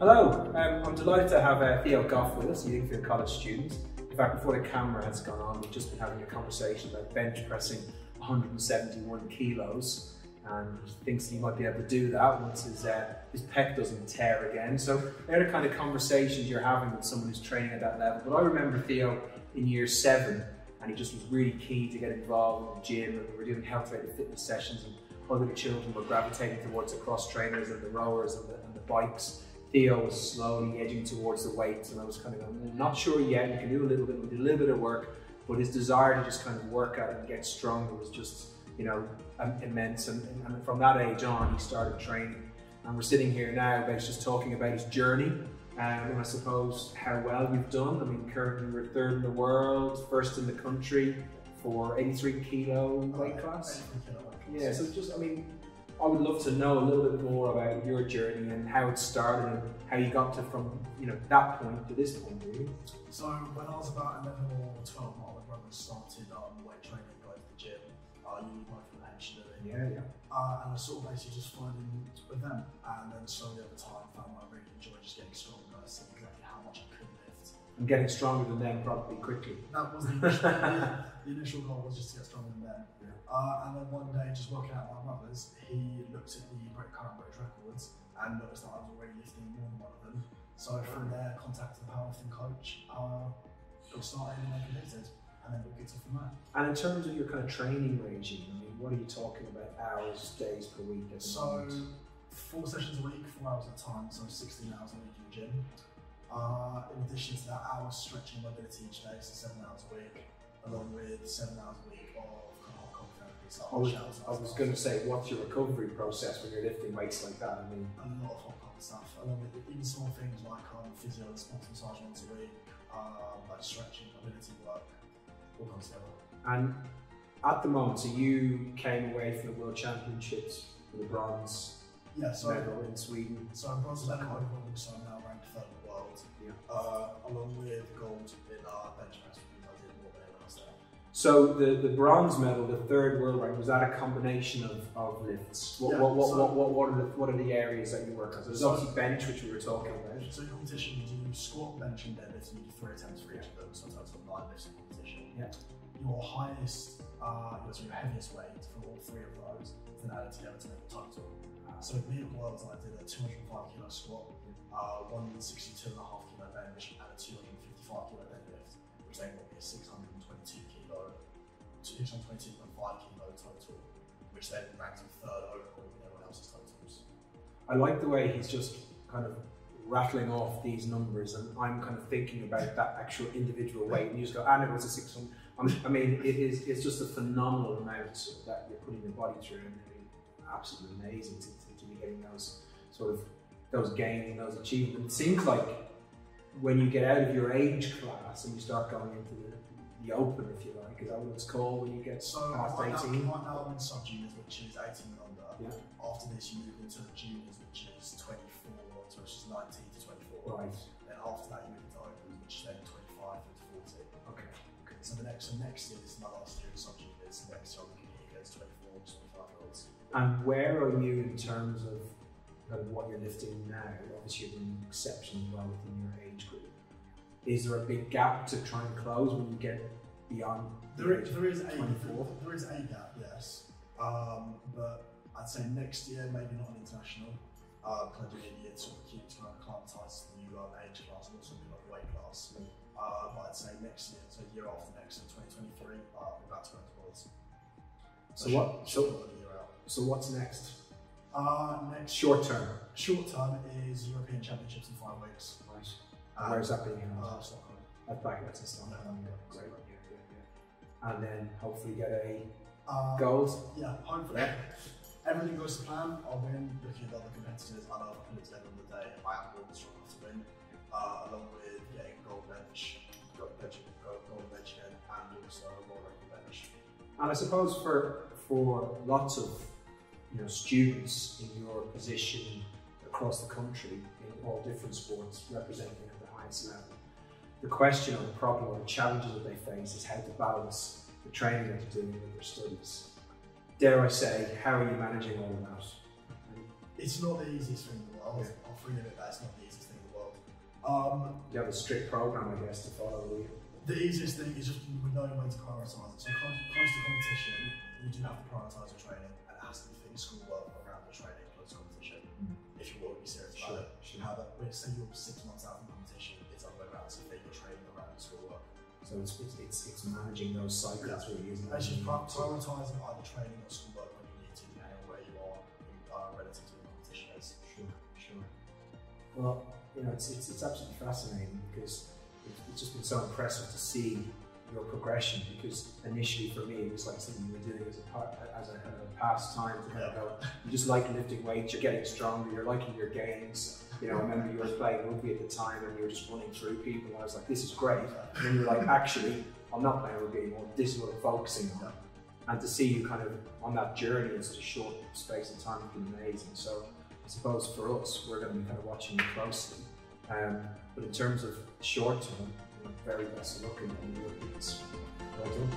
Hello, um, I'm delighted to have uh, Theo Goff with us, a Yeovil College student. In fact, before the camera has gone on, we've just been having a conversation about bench pressing 171 kilos and he thinks he might be able to do that once his, uh, his pec doesn't tear again. So they're the kind of conversations you're having with someone who's training at that level. But I remember Theo in year seven and he just was really keen to get involved in the gym and we were doing health related fitness sessions and other children were gravitating towards the cross trainers and the rowers and the, and the bikes. Theo was slowly edging towards the weights and I was kind of going, not sure yet, you can do a little bit, we did a little bit of work, but his desire to just kind of work out and get stronger was just, you know, immense. And, and from that age on, he started training. And we're sitting here now, basically just talking about his journey um, and I suppose how well we've done. I mean, currently we're third in the world, first in the country for 83 kilo weight class. Yeah, so just, I mean, I would love to know a little bit more about your journey and how it started and how you got to from you know that point to this point, really. So when I was about 11 or 12, my older brother started um, weight training, going to the gym. Uh, you both from H Yeah, yeah. Uh, and I sort of basically just in with them, and then slowly over time found I really enjoyed just getting stronger, seeing exactly how much I could. And getting stronger than them probably quickly. That was the initial, the initial goal was just to get stronger than them. Uh, and then one day, just working out my brothers, he looked at the current British records and noticed that I was already lifting more than one of them. So from there, contacted the powerlifting coach, uh, got started and then committed, and then we get from there. And in terms of your kind of training regime, I mean, what are you talking about hours, days per week? so four sessions a week, four hours at a time, so 16 hours a week in the gym. Uh, in addition to that, hours stretching mobility each day, so seven hours a week, along with seven hours a week of I was, I was going to say, what's your recovery process when you're lifting weights like that? I mean, a lot of hot pump stuff, along with even small things like um, physio and sports massage once a week, um, like stretching, mobility work, all comes together. And at the moment, so you came away from the World Championships with a bronze yeah, so, medal in Sweden. So bronze medal so I'm along with gold in our bench press so the, the bronze medal, the third world rank, was that a combination of, of lifts? What, yeah, what, what, so what, what, are the, what are the areas that you work on? So there's obviously bench, which we were talking about. So your competition, you do squat, bench and deadlift, and you do three attempts for each of them, so total nine lifts in competition. Yeah. Your highest, uh, your heaviest weight for all three of those then added together to make a total. Uh, so in the worlds, I did a 205 kilo squat, uh, 162 and a half kilo bench, and a 255 kilo deadlift, which then got me a 622 kilo 222.5 kilo total, which then ranks third overall with everyone else's totals. I like the way he's just kind of rattling off these numbers, and I'm kind of thinking about that actual individual weight, and you just go, and it was a 600. I mean, it is it's just a phenomenal amount that you're putting your body through, and I mean, absolutely amazing to, to, to be getting those sort of those gains and those achievements. It seems like when you get out of your age class and you start going into the, the open, if you like is that what it's called when you get so past right 18? Now, right now I'm in sub juniors, which is 18 and under. Yeah. After this, you move into the juniors, which is So next, year, is my last year in sub juniors. Next year, I'm looking against 24, 25 year olds. And where are you in terms of kind of what you're lifting now? Obviously, you're doing exceptionally well within your age group. Is there a big gap to try and close when you get beyond there is, there is a 24. there is a gap, yes. Um, but I'd say next year maybe not an international. Uh, kind of doing a year to keep trying to acclimatise to the new um, age class and also new like weight class. Uh, but I'd say year, so next, so 2023, uh, we're about to go into So, so what? So, so what's next? Uh, next short term. Short term is European Championships in five weeks. Right. Um, Where's that being held? Uh, Stockholm. That's back. That's in Stockholm. Great Yeah, yeah, yeah. and then hopefully get a uh, gold. Yeah, hopefully. Yeah. Everything goes to plan. I'll win. Looking at other competitors, I know at the end of the day, I am than strong enough to win. Uh, along with getting gold bench, gold bench, gold bench again, and also a world record bench. And I suppose for for lots of you know students in your position across the country in all different sports, representing at the highest level the question or the problem or the challenges that they face is how to balance the training that they're doing with their studies. Dare I say, how are you managing all of that? It's not the easiest thing in the world. Yeah. I'll freely admit that it's not the easiest thing in the world. Um, You have a strict program, I guess, to follow. The easiest thing is just knowing when to prioritise it. So close, close to competition, you do have to prioritise your training, and it has to be fitting schoolwork around the training close to competition. If you want to be serious Sure, about it. sure. However, when say you're six months out from competition, it's other way around. So fit your training around your schoolwork. So it's, it's, it's, managing those cycles, really, isn't it? It's just You pri- need prioritising either training or schoolwork when you need to, depending on where you are uh, relative to the competition is. Sure, sure. Well, you know, it's, it's, it's absolutely fascinating because it's, just been so impressive to see your progression because initially for me it was like something you were doing as a, part, as a, a pastime to kind of go, you just like lifting weights, you're getting stronger, you're liking your gains. You know, I remember you were playing rugby at the time and you were just running through people and I was like, this is great. And then you were like, actually, I'm not playing rugby anymore, this is what I'm focusing on. And to see you kind of on that journey in such a short space of time has been amazing. So I suppose for us, we're going to be kind of watching you closely. Um, but in terms of short term, very best luck in the Europeans. Well done.